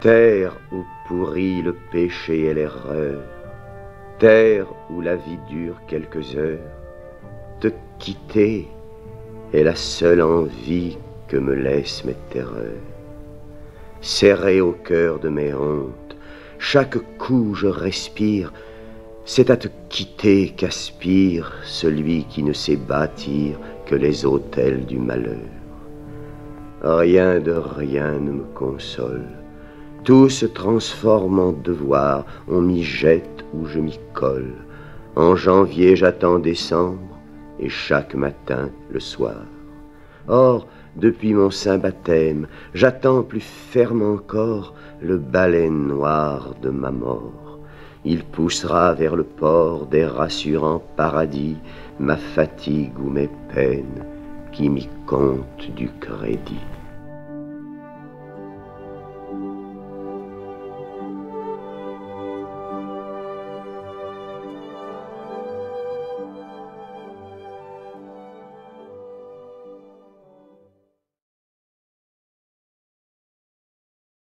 Terre où pourrit le péché et l'erreur, terre où la vie dure quelques heures, te quitter est la seule envie que me laissent mes terreurs. Serré au cœur de mes hontes, chaque coup je respire, c'est à te quitter qu'aspire celui qui ne sait bâtir que les hôtels du malheur. Rien de rien ne me console. Tout se transforme en devoir, on m'y jette ou je m'y colle. En janvier j'attends décembre, et chaque matin le soir. Or, depuis mon saint baptême, j'attends plus ferme encore le balai noir de ma mort. Il poussera vers le port des rassurants paradis ma fatigue ou mes peines qui m'y comptent du crédit.